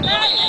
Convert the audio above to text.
Hey!